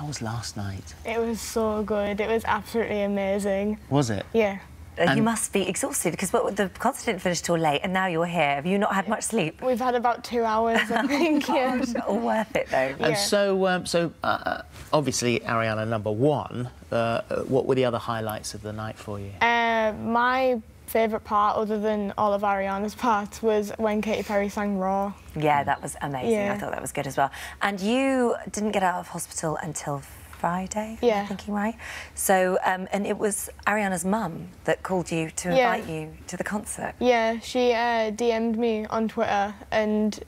How was last night? It was so good. It was absolutely amazing. Was it? Yeah. Uh, you must be exhausted because what, the concert didn't finish till late and now you're here. Have you not had much sleep? We've had about two hours, I think. yeah. All worth it though. Yeah. And so, um, so uh, uh, obviously, Ariana number one. Uh, uh, what were the other highlights of the night for you? Uh, my favourite part, other than all of Ariana's parts, was when Katy Perry sang Roar. Yeah, that was amazing. I thought that was good as well. And you didn't get out of hospital until Friday, Yeah. thinking right? So, um, and it was Ariana's mum that called you to Yeah. invite you to the concert. Yeah, she uh, DM'd me on Twitter and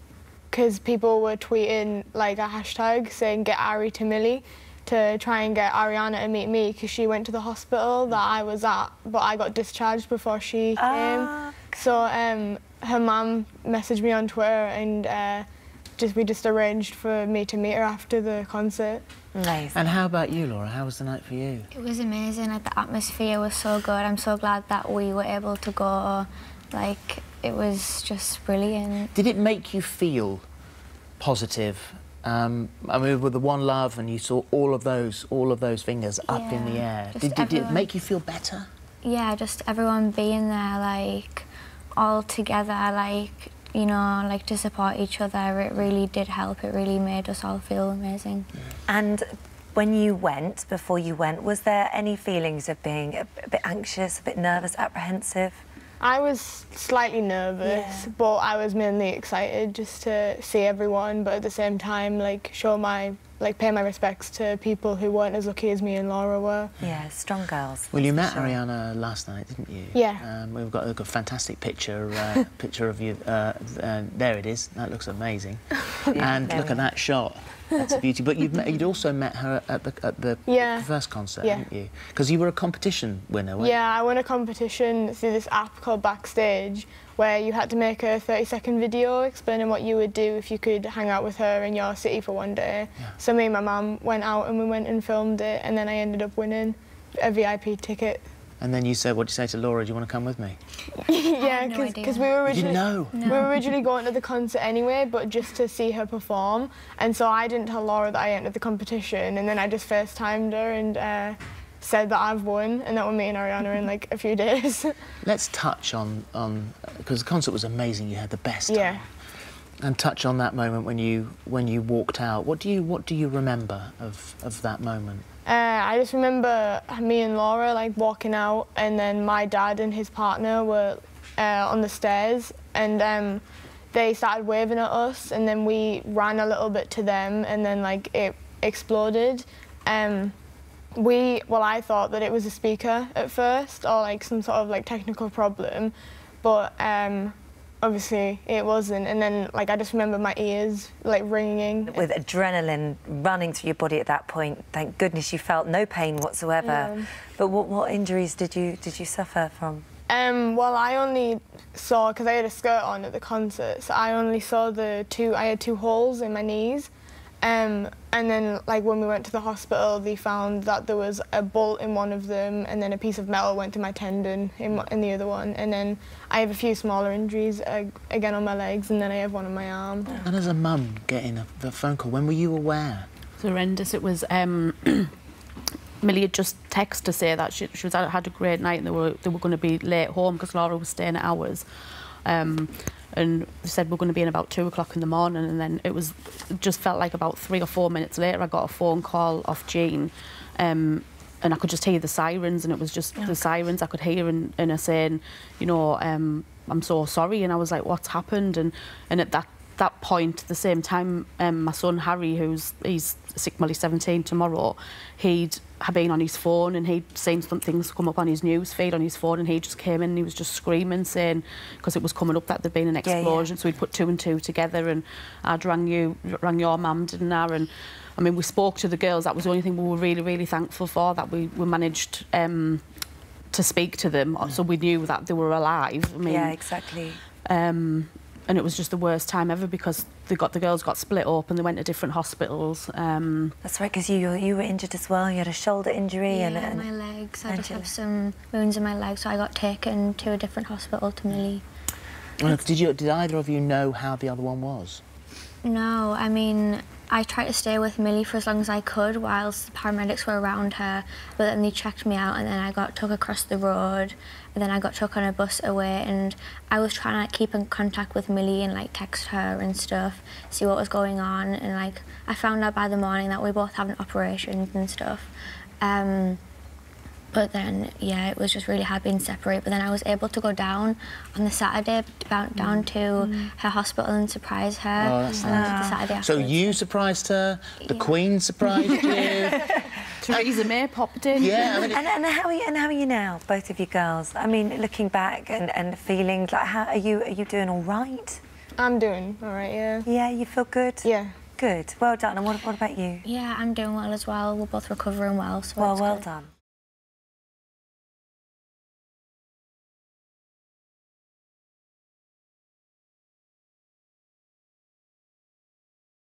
because people were tweeting like a hashtag saying get Ari to Millie to try and get Ariana to meet me because she went to the hospital that I was at, but I got discharged before she Ah, came. So um, her mum messaged me on Twitter and uh, just we just arranged for me to meet her after the concert. Amazing. And how about you, Laura? How was the night for you? It was amazing. Like the atmosphere was so good. I'm so glad that we were able to go. Like it was just brilliant. Did it make you feel positive? Um, I mean, with the one love, and you saw all of those, all of those fingers up in the air. just Did, did, did it make you feel better? Yeah, just everyone being there, like all together, like you know, like to support each other. It really did help. It really made us all feel amazing. And when you went, before you went, was there any feelings of being a, a bit anxious, a bit nervous, apprehensive? I was slightly nervous, Yeah. but I was mainly excited just to see everyone, but at the same time, like show my, like pay my respects to people who weren't as lucky as me and Laura were. Yeah, strong girls. Well, you met sure. Ariana last night, didn't you? Yeah. Um, we've got a, a fantastic picture, uh, picture of you. Uh, uh, there it is. That looks amazing. yeah, and look at that shot. That's a beauty. But you'd, met, you'd also met her at the, at the Yeah. first concert, Yeah. hadn't you? Because you were a competition winner, weren't Yeah, I won a competition through this app called Backstage where you had to make a 30 second video explaining what you would do if you could hang out with her in your city for one day. Yeah. So me and my mum went out and we went and filmed it and then I ended up winning a VIP ticket. And then you said, what did you say to Laura? Do you want to come with me? yeah, because idea. we were You didn't originally know. we were originally going to the concert anyway, but just to see her perform. And so I didn't tell Laura that I entered the competition, and then I just FaceTimed her and uh, said that I've won, and that we're meeting Ariana in like a few days. Let's touch on on because the concert was amazing. You had the best yeah. time. And touch on that moment when you when you walked out. What do you what do you remember of of that moment? Uh, I just remember me and Laura like walking out, and then my dad and his partner were uh, on the stairs, and um, they started waving at us, and then we ran a little bit to them, and then like it exploded. Um, we well, I thought that it was a speaker at first, or like some sort of like technical problem, but um, obviously it wasn't. And then like I just remember my ears like ringing. With adrenaline running through your body at that point, thank goodness you felt no pain whatsoever. No. But what, what injuries did you did you suffer from? Um, well, I only saw because I had a skirt on at the concert, so I only saw the two. I had two holes in my knees, um, and then like when we went to the hospital, they found that there was a bolt in one of them, and then a piece of metal went to my tendon in, in the other one, and then I have a few smaller injuries uh, again on my legs, and then I have one on my arm. And as a mum getting a, the phone call, when were you aware? It's horrendous. It was. Um, Millie had just texted to say that she, she was had a great night and they were they were going to be late home because Laura was staying at ours. Um, and said we're going to be in about two o'clock in the morning and then it was it just felt like about three or four minutes later I got a phone call off Jean um, and I could just hear the sirens and it was just the sirens I could hear and, and her saying you know um, I'm so sorry and I was like what's happened? And and at that that point the same time um, my son Harry who's he's sick well 17 tomorrow he'd had been on his phone and he'd seen some things come up on his news feed on his phone and he just came in and he was just screaming saying because it was coming up that there'd been an Yeah, yeah. explosion. So we'd put two and two together and I'd rang you rang your mum didn't I? And I mean we spoke to the girls. That was the only thing we were really really thankful for that we, we managed um, to speak to them. So we knew that they were alive. I mean yeah, exactly. um, and it was just the worst time ever because they got the girls got split up and they went to different hospitals. Um, That's right, because you you were injured as well. You had a shoulder injury Yeah, and, and my legs. I just have some wounds in my legs, so I got taken to a different hospital to Millie. Uh, Did you? Did either of you know how the other one was? No, I mean, I tried to stay with Millie for as long as I could whilst the paramedics were around her, but then they checked me out and then I got took across the road and then I got took on a bus away and I was trying to like, keep in contact with Millie and like text her and stuff, see what was going on and like I found out by the morning that we both having operations and stuff. Um, but then, yeah, it was just really hard being separate. But then I was able to go down on the Saturday, down, down mm. to her hospital and surprise her Oh, that's on the Saturday So you surprised her, the Yeah. Queen surprised you. Theresa May popped in. yeah, I mean, And, and how are you? And how are you now, both of you girls? I mean, looking back and, and feeling like, how are you? Are you doing all right? I'm doing all right, yeah. Yeah, you feel good. Yeah. Good. Well done. And what, what about you? Yeah, I'm doing well as well. We're both recovering well. So Well, well good. done.